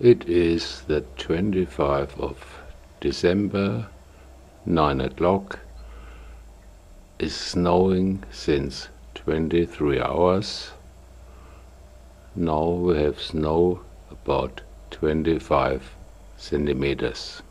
It is the 25th of December, 9 o'clock. It's snowing since 23 hours. Now we have snow about 25 centimeters.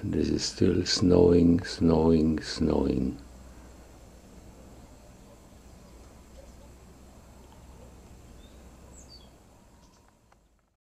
And this is still snowing, snowing, snowing.